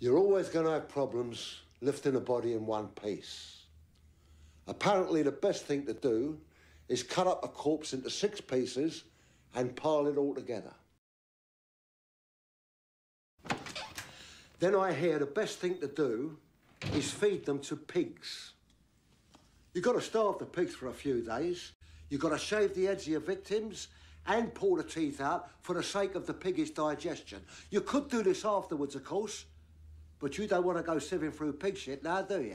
You're always going to have problems lifting a body in one piece. Apparently, the best thing to do is cut up a corpse into six pieces and pile it all together. Then I hear the best thing to do is feed them to pigs. You've got to starve the pigs for a few days. You've got to shave the heads of your victims and pull the teeth out for the sake of the piggish digestion. You could do this afterwards, of course, but you don't want to go sieving through pig shit now, do you?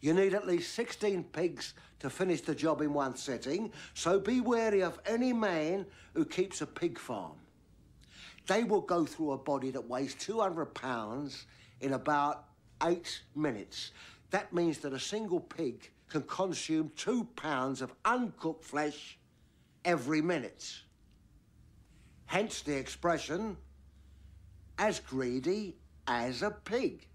You need at least 16 pigs to finish the job in one sitting, so be wary of any man who keeps a pig farm. They will go through a body that weighs 200 pounds in about eight minutes. That means that a single pig can consume two pounds of uncooked flesh every minute. Hence the expression, as greedy as a pig.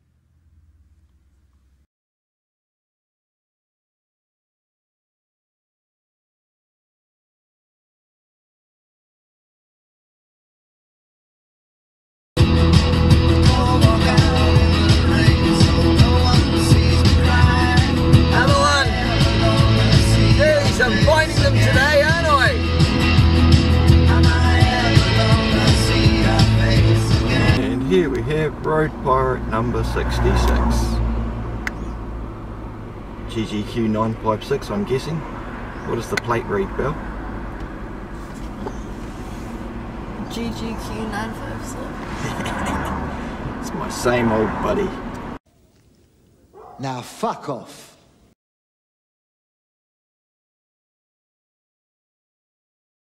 Here we have Road Pirate number 66. GGQ 956 I'm guessing. What does the plate read, Bill? GGQ 956. It's my same old buddy. Now fuck off.